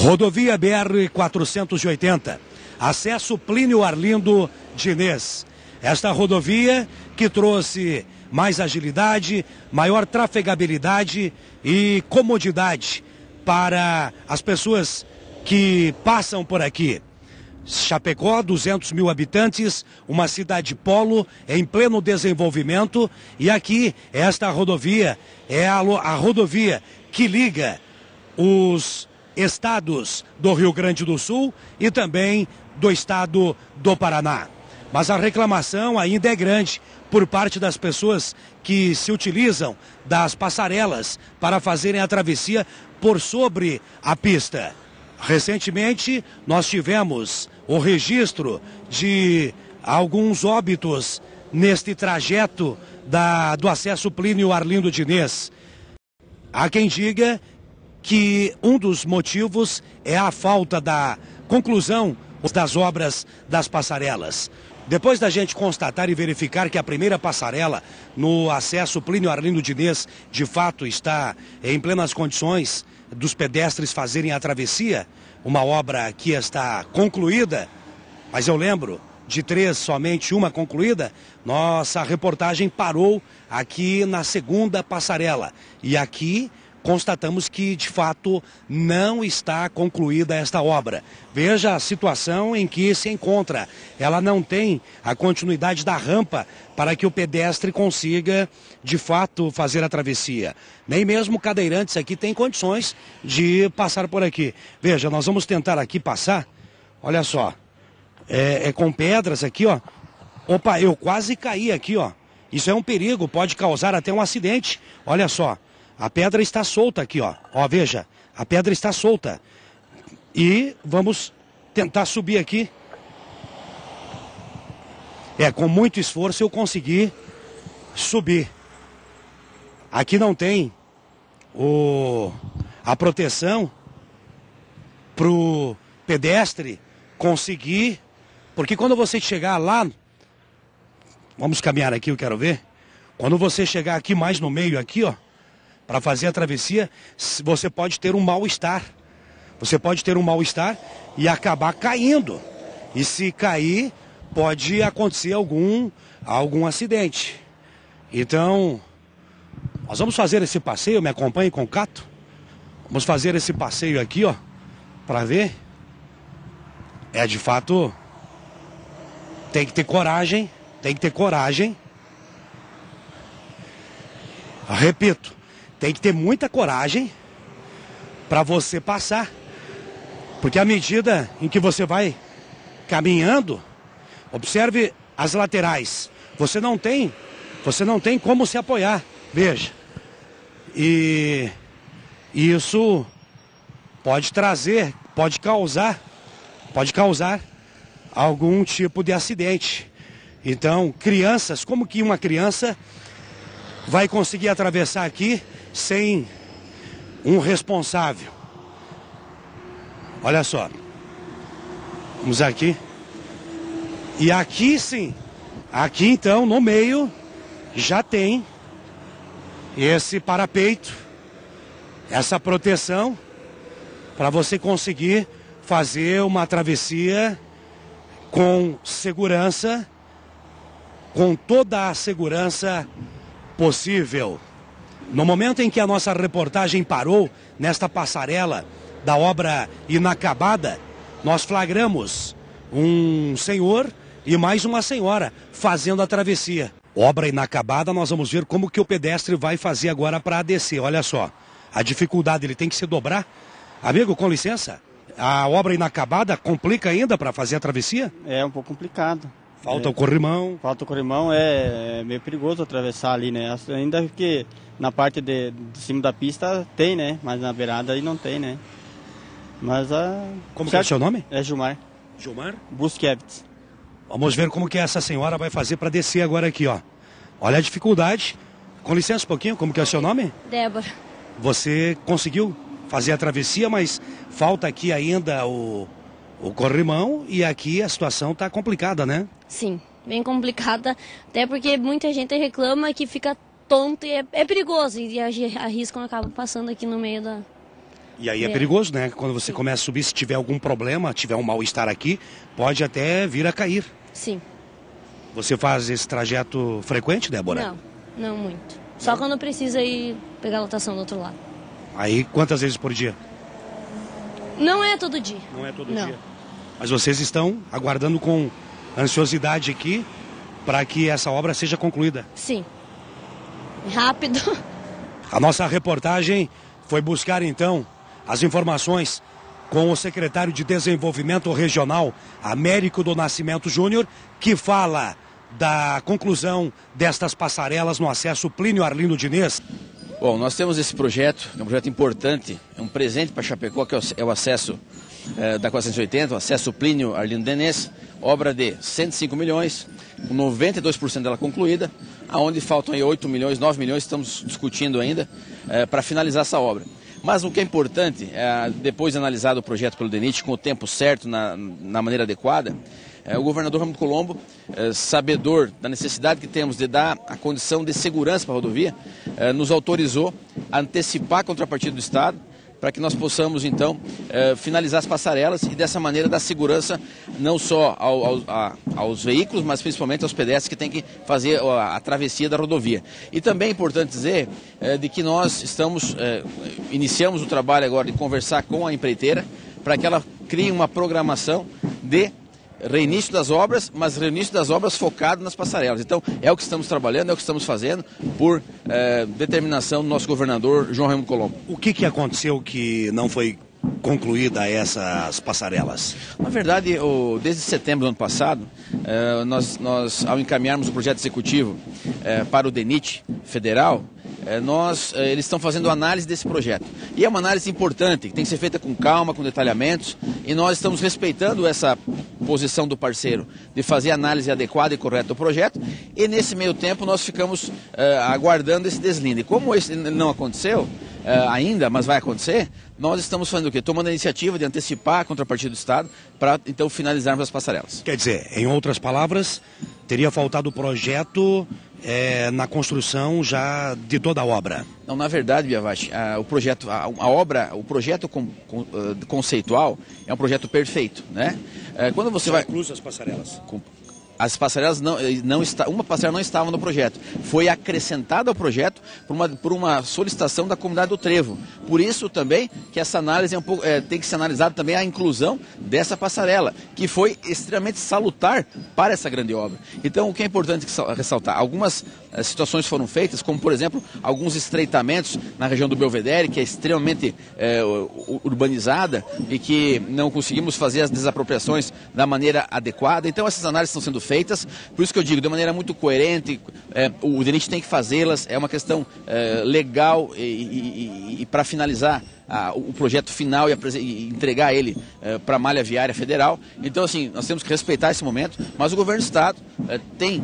Rodovia BR-480, acesso Plínio Arlindo Diniz. Esta rodovia que trouxe mais agilidade, maior trafegabilidade e comodidade para as pessoas que passam por aqui. Chapecó, 200 mil habitantes, uma cidade polo em pleno desenvolvimento. E aqui, esta rodovia é a, a rodovia que liga os estados do Rio Grande do Sul e também do estado do Paraná. Mas a reclamação ainda é grande por parte das pessoas que se utilizam das passarelas para fazerem a travessia por sobre a pista. Recentemente, nós tivemos o registro de alguns óbitos neste trajeto da, do acesso Plínio Arlindo Diniz. Há quem diga que um dos motivos é a falta da conclusão das obras das passarelas. Depois da gente constatar e verificar que a primeira passarela no acesso Plínio Arlindo Diniz de fato está em plenas condições dos pedestres fazerem a travessia, uma obra que está concluída, mas eu lembro de três, somente uma concluída, nossa reportagem parou aqui na segunda passarela. E aqui constatamos que, de fato, não está concluída esta obra. Veja a situação em que se encontra. Ela não tem a continuidade da rampa para que o pedestre consiga, de fato, fazer a travessia. Nem mesmo cadeirantes aqui têm condições de passar por aqui. Veja, nós vamos tentar aqui passar. Olha só. É, é com pedras aqui, ó. Opa, eu quase caí aqui, ó. Isso é um perigo, pode causar até um acidente. Olha só. A pedra está solta aqui, ó. Ó, veja, a pedra está solta. E vamos tentar subir aqui. É, com muito esforço eu consegui subir. Aqui não tem o, a proteção para o pedestre conseguir. Porque quando você chegar lá. Vamos caminhar aqui, eu quero ver. Quando você chegar aqui mais no meio, aqui, ó para fazer a travessia, você pode ter um mal-estar. Você pode ter um mal-estar e acabar caindo. E se cair, pode acontecer algum, algum acidente. Então, nós vamos fazer esse passeio, me acompanhe com o Cato. Vamos fazer esse passeio aqui, ó, para ver. É de fato, tem que ter coragem, tem que ter coragem. Repito, tem que ter muita coragem para você passar. Porque à medida em que você vai caminhando, observe as laterais. Você não tem, você não tem como se apoiar. Veja. E isso pode trazer, pode causar, pode causar algum tipo de acidente. Então, crianças, como que uma criança vai conseguir atravessar aqui sem um responsável. Olha só. Vamos aqui. E aqui sim. Aqui então, no meio, já tem esse parapeito, essa proteção, para você conseguir fazer uma travessia com segurança, com toda a segurança possível. No momento em que a nossa reportagem parou nesta passarela da obra inacabada, nós flagramos um senhor e mais uma senhora fazendo a travessia. Obra inacabada, nós vamos ver como que o pedestre vai fazer agora para descer. Olha só, a dificuldade, ele tem que se dobrar. Amigo, com licença, a obra inacabada complica ainda para fazer a travessia? É um pouco complicado. Falta é, o corrimão. Falta o corrimão, é, é, meio perigoso atravessar ali, né? Ainda que na parte de, de cima da pista tem, né? Mas na beirada aí não tem, né? Mas a. Como é o seu nome? É Gilmar. Gilmar? Busquevitz. Vamos ver como que essa senhora vai fazer para descer agora aqui, ó. Olha a dificuldade. Com licença um pouquinho, como que é o seu nome? Débora. Você conseguiu fazer a travessia, mas falta aqui ainda o, o corrimão e aqui a situação está complicada, né? Sim, bem complicada, até porque muita gente reclama que fica tonto e é, é perigoso e arriscam acaba passando aqui no meio da, E aí é, é, perigoso, né? Quando você começa a subir, se tiver algum problema, tiver um mal-estar aqui, pode até vir a cair. Sim. Você faz esse trajeto frequente, Débora? Não, não muito. Só quando precisa ir pegar a lotação do outro lado. Aí quantas vezes por dia? Não é todo dia. Não é todo não. dia. Mas vocês estão aguardando com ansiosidade aqui para que essa obra seja concluída? Sim. Rápido. A nossa reportagem foi buscar então as informações com o secretário de Desenvolvimento Regional, Américo do Nascimento Júnior, que fala da conclusão destas passarelas no acesso Plínio Arlindo Diniz. Bom, nós temos esse projeto, é um projeto importante, é um presente para Chapecó, que é o acesso é, da 480, o acesso Plínio Arlindo Diniz, obra de 105 milhões, com 92% dela concluída, aonde faltam aí 8 milhões, 9 milhões, estamos discutindo ainda, é, para finalizar essa obra. Mas o que é importante, é, depois de analisado o projeto pelo DENIT com o tempo certo, na, na maneira adequada, é, o governador Ramiro Colombo, é, sabedor da necessidade que temos de dar a condição de segurança para a rodovia, nos autorizou a antecipar a contrapartida do Estado para que nós possamos, então, eh, finalizar as passarelas e dessa maneira dar segurança não só ao, ao, a, aos veículos, mas principalmente aos pedestres que têm que fazer a, a travessia da rodovia. E também é importante dizer eh, de que nós estamos, eh, iniciamos o trabalho agora de conversar com a empreiteira para que ela crie uma programação de reinício das obras, mas reinício das obras focado nas passarelas. Então, é o que estamos trabalhando, é o que estamos fazendo por é, determinação do nosso governador João Raimundo Colombo. O que, que aconteceu que não foi concluída essas passarelas? Na verdade, o, desde setembro do ano passado, é, nós, nós, ao encaminharmos o projeto executivo é, para o DENIT federal, é, nós, eles estão fazendo análise desse projeto. E é uma análise importante, que tem que ser feita com calma, com detalhamentos, e nós estamos respeitando essa posição do parceiro de fazer análise adequada e correta do projeto, e nesse meio tempo nós ficamos é, aguardando esse deslinde. Como isso não aconteceu, ainda, mas vai acontecer, nós estamos fazendo o quê? Tomando a iniciativa de antecipar a contrapartida do Estado para então finalizarmos as passarelas. Quer dizer, em outras palavras, teria faltado o projeto é, na construção já de toda a obra? Não, na verdade, Biavachi, o projeto, a, a, obra, o projeto com, com, uh, conceitual é um projeto perfeito, né? É, quando você vai incluso as passarelas. Com, as passarelas não, eh, não está, uma passarela não estava no projeto. Foi acrescentada ao projeto por uma, por uma solicitação da comunidade do Trevo. Por isso também que essa análise é um pouco, é, tem que ser analisada também a inclusão dessa passarela, que foi extremamente salutar para essa grande obra. Então, o que é importante ressaltar? Algumas situações foram feitas, como por exemplo, alguns estreitamentos na região do Belvedere, que é extremamente é, urbanizada e que não conseguimos fazer as desapropriações da maneira adequada. Então, essas análises estão sendo feitas. Por isso que eu digo, de maneira muito coerente, é, o DENIT tem que fazê-las, é uma questão é, legal e, e, e para finalizar o projeto final e, e entregar ele para a malha viária federal. Então, assim, nós temos que respeitar esse momento, mas o governo do Estado tem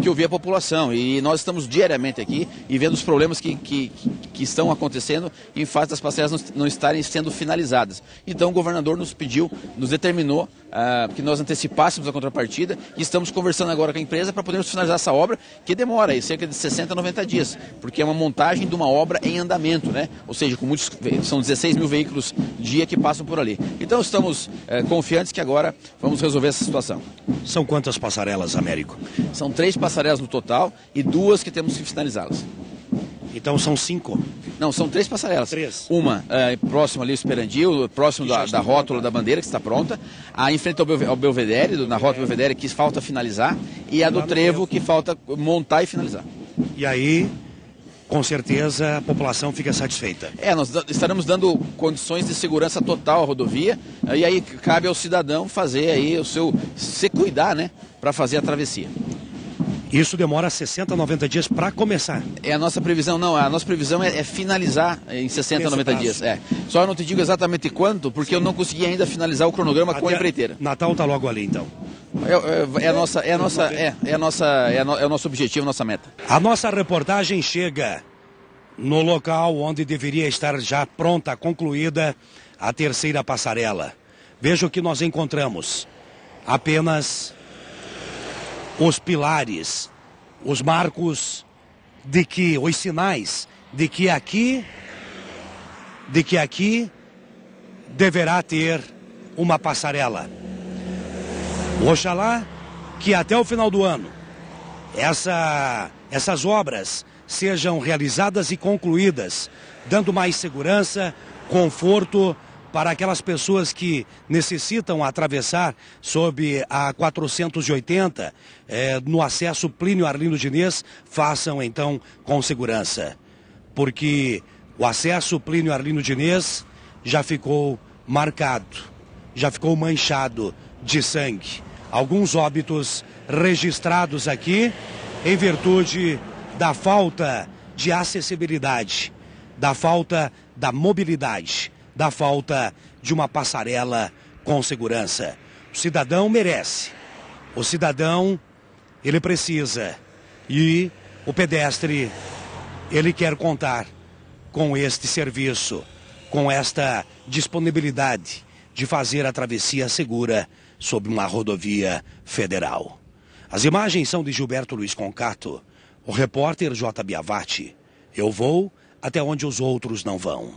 que ouvir a população e nós estamos diariamente aqui e vendo os problemas que, que, que estão acontecendo em face das parcelas não, não, estarem sendo finalizadas. Então, o governador nos pediu, nos determinou uh, que nós antecipássemos a contrapartida e estamos conversando agora com a empresa para podermos finalizar essa obra, que demora aí cerca de 60 a 90 dias, porque é uma montagem de uma obra em andamento, né? Ou seja, com muitos, são 16 mil veículos dia que passam por ali. Então estamos uh, confiantes que agora vamos resolver essa situação. São quantas passarelas, Américo? São três passarelas no total e duas que temos que finalizá-las. Então são cinco? Não, são três passarelas. Três. Uma é, próximo ali ao Esperandil, próximo da, da rótula da bandeira, que está pronta. A em frente ao Belvedere, na rótula do Belvedere, que falta finalizar. E a do Trevo, que falta montar e finalizar. E aí, com certeza, a população fica satisfeita. É, nós estaremos dando condições de segurança total à rodovia. E aí cabe ao cidadão fazer aí o seu... se cuidar, né? Para fazer a travessia. Isso demora 60, 90 dias para começar. É a nossa previsão, não. A nossa previsão é, é finalizar em 60, Esse 90 prazo. dias. É. Só eu não te digo exatamente quanto, porque Sim. eu não consegui ainda finalizar o cronograma Até com a empreiteira. Natal está logo ali, então. É, é, é, a nossa, é a nossa, é, é a nossa, é, no, é o nosso objetivo, nossa meta. A nossa reportagem chega no local onde deveria estar já pronta, concluída a terceira passarela. Veja o que nós encontramos. Apenas os pilares, os marcos de que, os sinais de que aqui, de que aqui deverá ter uma passarela. Oxalá que até o final do ano essa, essas obras sejam realizadas e concluídas, dando mais segurança, conforto para aquelas pessoas que necessitam atravessar sob a 480 eh, no acesso Plínio Arlindo Diniz, façam então com segurança. Porque o acesso Plínio Arlindo Diniz já ficou marcado, já ficou manchado de sangue. Alguns óbitos registrados aqui em virtude da falta de acessibilidade, da falta da mobilidade da falta de uma passarela com segurança. O cidadão merece. O cidadão, ele precisa. E o pedestre, ele quer contar com este serviço, com esta disponibilidade de fazer a travessia segura sobre uma rodovia federal. As imagens são de Gilberto Luiz Concato, o repórter J. Biavati. Eu vou até onde os outros não vão.